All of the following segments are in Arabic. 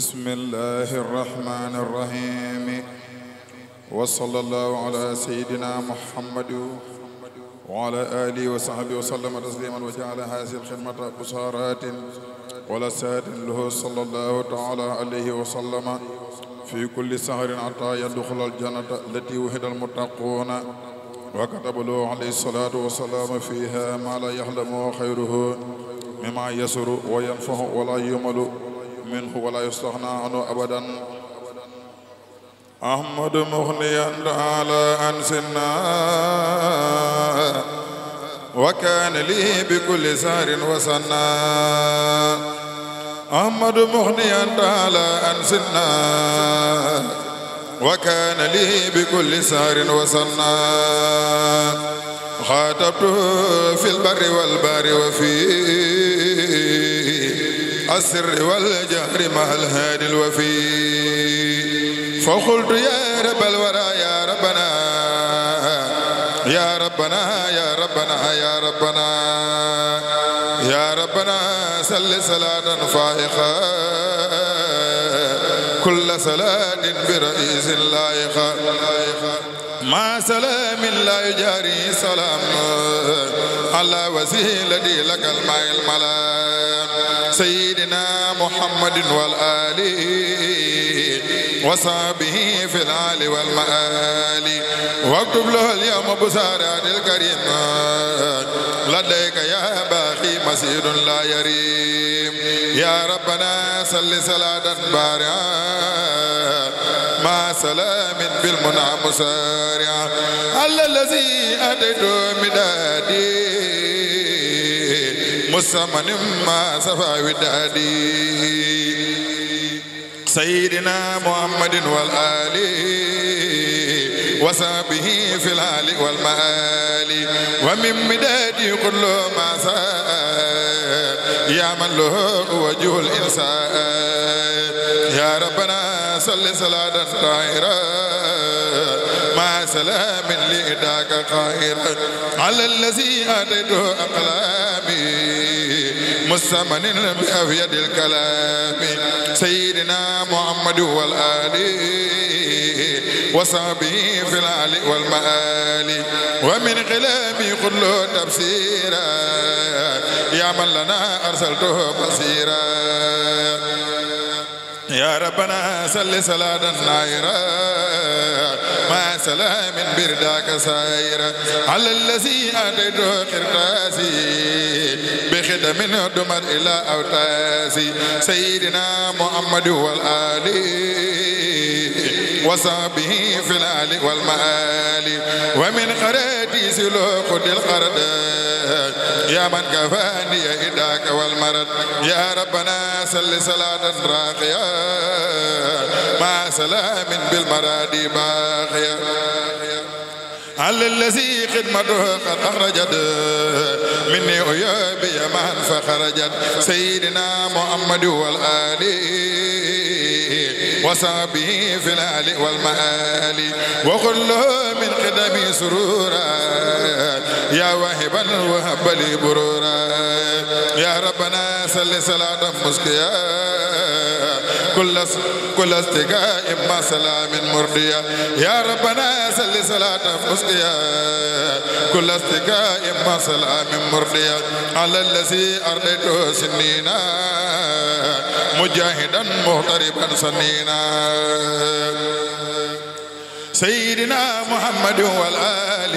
بسم الله الرحمن الرحيم. وصلى الله على سيدنا محمد وعلى آله وصحبه وسلم تسليما وجعل هذه الخدمة بصارات ولسات له صلى الله تعالى عليه وسلم في كل سهر حتى يدخل الجنة التي وهد المتقون. وكتب له عليه الصلاة والسلام فيها ما لا يحلم خيره مما يسر وينفع ولا يمل. منه ولا يستغنى عنه أبدا. أحمد مغنيا على أنسنا. وكان لي بكل سهر وسنا. أحمد مغنيا على أنسنا. وكان لي بكل سهر وسنا. خاطبته في البر والبار وفي السر والجهر مع الهادي الوفي فقلت يا رب الورى يا ربنا يا ربنا يا ربنا يا ربنا يا ربنا سل صلاة فائقة. كل صلاة برئيس لائقة. مع سلام لا يجاري سلام. على وسيلتي لك الملام سيدنا محمد والآل وصحبه في العال والمآل. واكتب له اليوم بسارات الكريم. لديك يا باخي مسير لا يريم. يا ربنا صل صلاة بارعة مع سلام بالمنى مسارع على الذي أتيت مدادي ودادي. سيدنا محمد والآل وصحبه في الآل والمآل ومن مدادي كل ما ساء. يا من له وجه الإنسان يا ربنا صل صلاة طاهرة. مع سلام لإداك قاهرة على الذي أتيته أقلامي. مستمن بأفيد الكلام. سيدنا محمد والآل. وصحبه في العلي والمآل ومن خلامي كل تفسيرا يا من لنا أرسلته بصيرا. يا ربنا صل صلاة نائرة مع سلام برداك سائرة على الذي أتيته قرطاسي بخدم دمر إلى أوتاسي سيدنا محمد والآل وصحبه في الآل والمآل. ومن خراتي سلوك القرد يا من كفاني إداك والمرد. يا ربنا صل صلاة راقية. مع سلام بالمراد باقية. على الذي خدمته قد أخرجت. مني عيوب يمان فخرجت. سيدنا محمد والآل. وصحبه في الآل والمآل. وقل له من قدمي سرورا. يا واهبا وهب لي برورا. يا ربنا صل صلاة مسكيا كل كل استقاء ما سلام مرضيا يا ربنا صل صلاة مسكيا كل استقاء ما سلام مرضيا على الذي أرضيته سنينا. مجاهدا مغتربا سنينا. سيدنا محمد والآل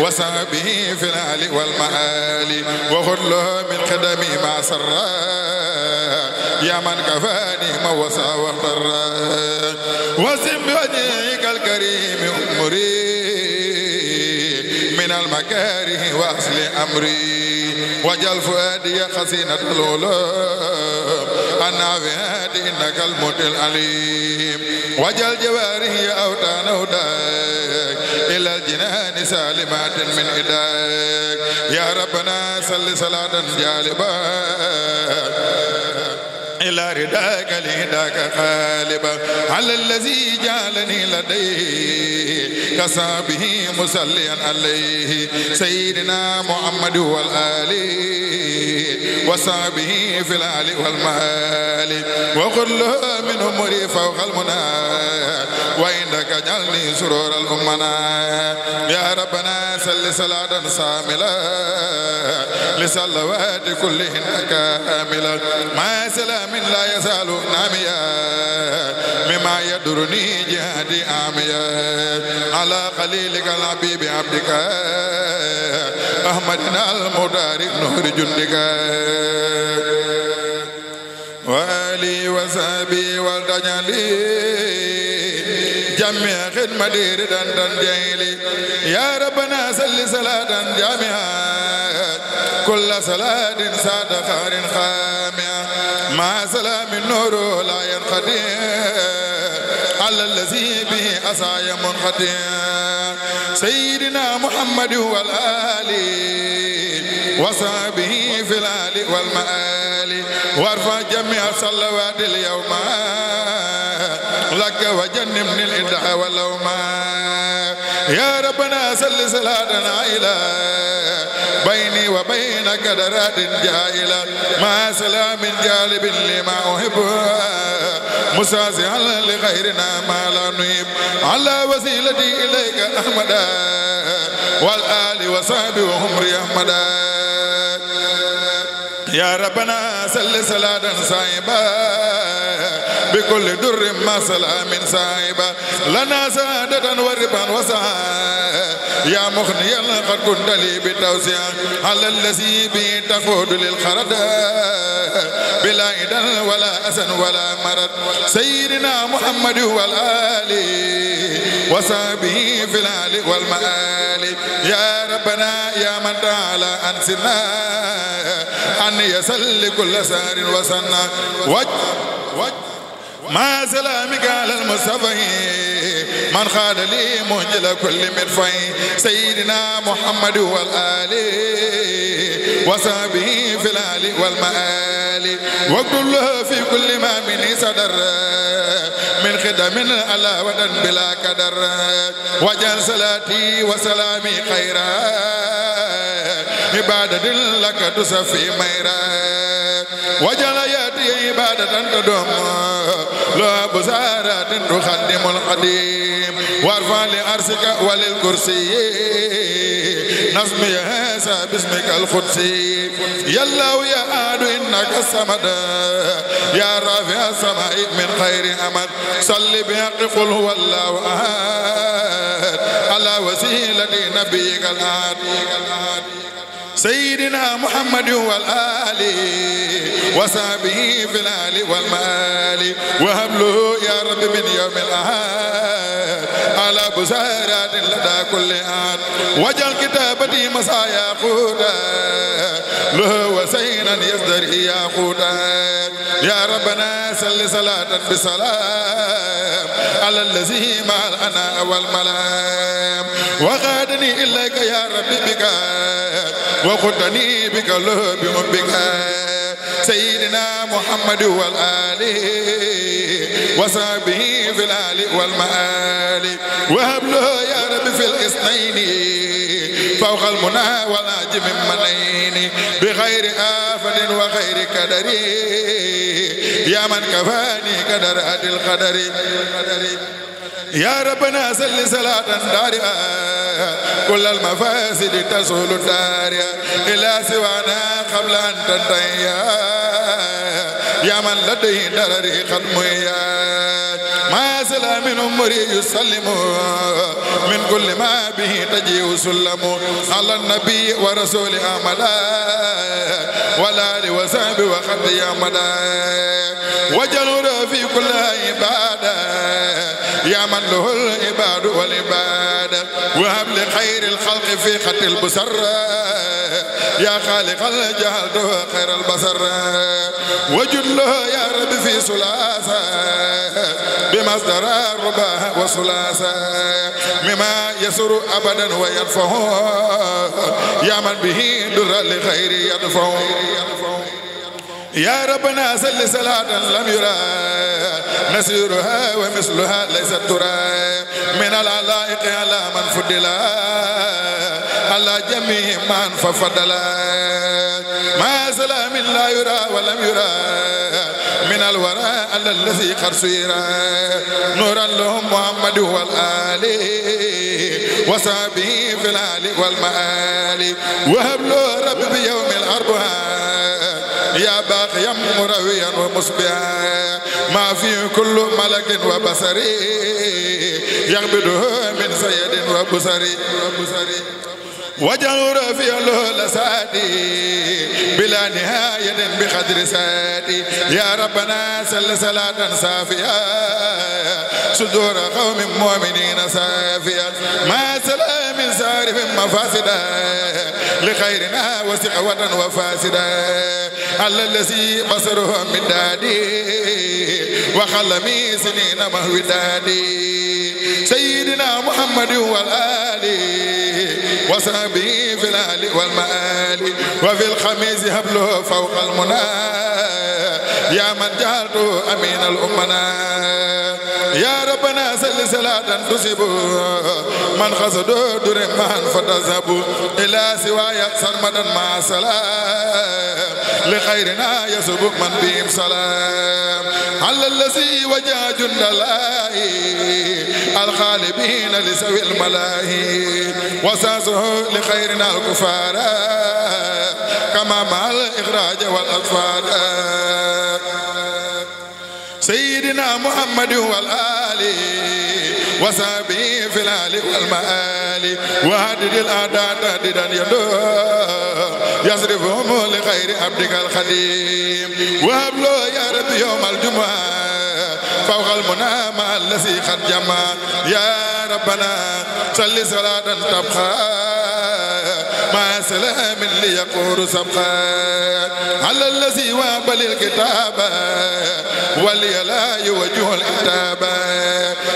وصحبه في الآل والمآل. وخذ له من قدمي ما سرى يا من كفاني موسى واختر وسم بوجهك الكريم أمري. وجل فؤادي خزينة العلوم النافعات إنك الموت العليم وجل جواره أوتان هداك إلى الجنان سالمات من إداك يا ربنا صل صلاة جالبة إلى رداك لهداك غالبا على الذي جعلني لديه كصابه مسليا عليه. سيدنا محمد والآل وصابه في الآل والمال. وقل له من أمري فوق المنى وإنك اجعلني سرور الأمنا يا ربنا سل صلاة صاملة لصلوات كلهن كاملة. مع سلام لا يزال ناميا مما يدرني جهادي آميا على خليلك الحبيب عبدك. أحمدنا المدارك نور جندك. وآلي وصحبي والدجالي. جميع خدمة دير دان دان جيلي. يا ربنا سل صلاة جامعة كل صلاة ساد خار. سلام النور لا ينقضي على الذي به أسايا منقضي. سيدنا محمد والآل وصحبه في الآل والمآل. وارفع جميع الصلوات اليوم لك وجنبني الإدعاء واللوما يا ربنا سل صلاتنا إلى بيني وبينك درات جائلة. مع سلام جالب لما أحب. مساسعا لغيرنا ما لا نهيب على وسيلتي إليك أحمدا والآل وصحبه وهم أحمدا يا ربنا سل صلاة بكل در ما سلام صايبة لنا سعادة وربا وسعا يا مغنيا قد كنت لي بالتوسع. على الذي به تقود للخرد. بلا إدل ولا أسن ولا مرض سيدنا محمد والآل وصحبه في الآل والمآل. يا ربنا يا من تعالى أنسنا. أن يسل كل سار وسنة وج وج ما سلامك على المصطفى من خاد لي مهجل كل مدفعي سيدنا محمد والآل وصحبه في الآل والمآل. وكل في كل ما من صدر من خدم على ودن بلا قدر. وجل صلاتي وسلامي خيرا عبادة لك تصفي ميرا. وجل ياتي عبادة تدوم لا بزارة تخدم القديم. وارفع لأرسك وللكرسي. نظم يا هسا باسمك القدسي. يا الله يا آد إنك الصمد. يا رافع السماء من خير أمد. صل بحق قل هو الله أحد. على وسيلة نبيك الآن. سيدنا محمد والآل وصحبه في الآل والمآل. وهب له يا رب من يوم الأحد على بسارات لدى كل آن. وجل كتابتي مسايا قوتا له وسينا يزدري يا قوتا يا ربنا سل صلاة بسلام على الذي مع الأنا والملام. وغادني إليك يا ربي بك وخدني بك له بمبك سيدنا محمد والآل وصحبه في الآل والمآل. وهب له يا رب في الاثنين فوق المنى والعجم منين. بغير آفة وغير قدر يا من كفاني قدرات القدر. يا ربنا سل صلاة دارئة كل المفاسد تسهل الدارئة إلى سوانا قبل أن تنتهي. يا من لديه درري ختمية ما سلام من أمري يسلم. من كل ما به تجي سلم. على النبي ورسول أحمد ولا وخد يا مدى. وجل في كل عبادة. يا من له العباد والعباد وهب لخير الخلق في خط البصر. يا خالق الجهل خير البصر. وجد له يا رب في سلاسة بمصدر الربا وسلاسة مما يسر أبدا ويدفع يا من به در لخير يدفع يا ربنا سل صلاة لم يرى. نسيرها ومثلها ليست ترى. من العلائق على من فضل على جميع من ففضل ما سلام لا يرى ولم يرى. من الوراء الذي قد سيرا نورا لهم محمد والآل. وصحبه في الآل والمآل. وهب له رب بيوم الأربعاء. يا باقيا مرويا ومصبيا ما في كل ملك وبصري يغبده من سيد وبصري وبصري وجعل رفيع له لسادي بلا نهاية بقدر سادي يا ربنا سل صلاة صافية صدور قوم مؤمنين صافية ما سلام سارف مفاسدا. لخيرنا وسقوة وفاسدا. على الذي بصره من دادي. وخلمي سنين مهو دادي. سيدنا محمد والآل. وصحبه في الآل والمآل. وفي الخميس هبله فوق المنى يا من جعلت أمين الأمنا يا ربنا سل صلاة تصيب من خسدوا در من فتذهب إلى سواي سرمدا مع سلام لخيرنا يسبق من بهم سلام على الذي وجه جند الله الخالبين لسوي الملاهي وساسه لخيرنا الكفار كما مع الإخراج والأطفال سيدنا محمد والآل وصحبه في الآل والمآل. وهدد الأعداء تهديدا يدو يصرفهم لخير عبدك الخديم. وهب له يا رب يوم الجمعة فوق المنى مع الذي قد جمع. يا ربنا صل صلاة تبقى. مع سلام ليقور سبقا. على الذي واب للكتاب ولي لا يوجه الكتاب.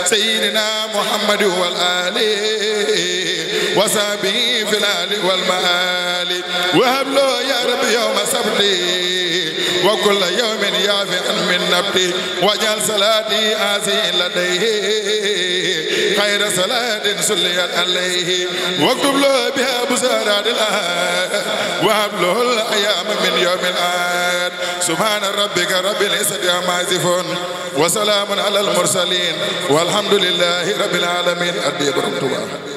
سيدنا محمد والآل وصحبه في الآل والمآل. وهب له يا رب يوم سبتي. وكل يوم يافع من نبتي واجعل صلاتي آسي لديه. خير صلاة سليت عليه. واكتب له بها بسارات الآن وهب له الأيام من يوم الآن. سبحان ربك رب العزة عما يصفون. وسلام على المرسلين. والحمد لله رب العالمين. أدي برمتوا.